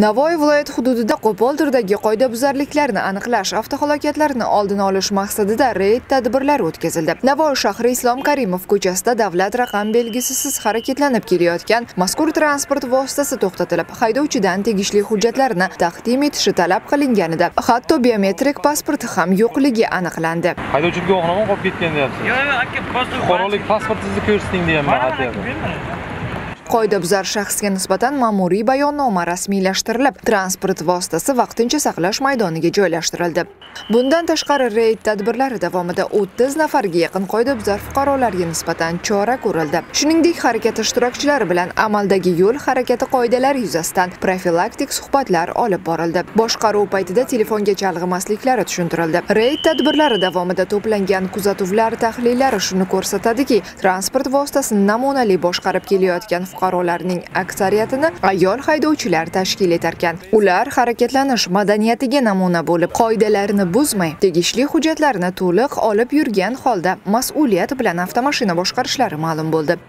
Navoiy viloyati hududida qo'pol turdagi qoidabuzarliklarni aniqlash, avtohalokatlarni oldini olish maqsadida reyd tadbirlari o'tkazildi. Navoiy shahri Islom Karimov ko'chasida davlat raqam belgisisiz harakatlanib kelayotgan mazkur transport vositasi to'xtatilib, haydovchidan tegishli hujjatlarni taqdim etishi talab qilinganida, hatto biometrik pasporti ham yo'qligi aniqlandi. haydovchilik guvohnomam qolib ketgan deyapsiz yo'q yo'q aka fuqarolik pasportingizni ko'rsating deyapman Qoidabuzar shaxsga nisbatan ma'muriy bayonnoma rasmiylashtirilib, transport vositasi vaqtincha saqlash maydoniga joylashtirildi. Bundan tashqari reyd tadbirlari davomida 30 nafarga yaqin qoidabuzar fuqarolarga nisbatan chora ko'rildi. Shuningdek, harakat ishtirokchilari bilan amaldagi yo'l harakati qoidalari yuzasidan profilaktik suhbatlar olib borildi. Boshqaruv paytida telefonga chalg'imasliklari tushuntirildi. Reyd tadbirlari davomida to'plangan kuzatuvlar tahlillari shuni ko'rsatadiki, transport vositasini namunali boshqarib kelayotgan fuqarolarning aksariyatini ayol haydovchilar tashkil etarkan. Ular harakatlanish madaniyatiga namuna bo'lib, qoidalarni buzmay, tegishli hujjatlarni to'liq olib yurgan holda mas'uliyat bilan avtomashina boshqarishlari ma'lum bo'ldi.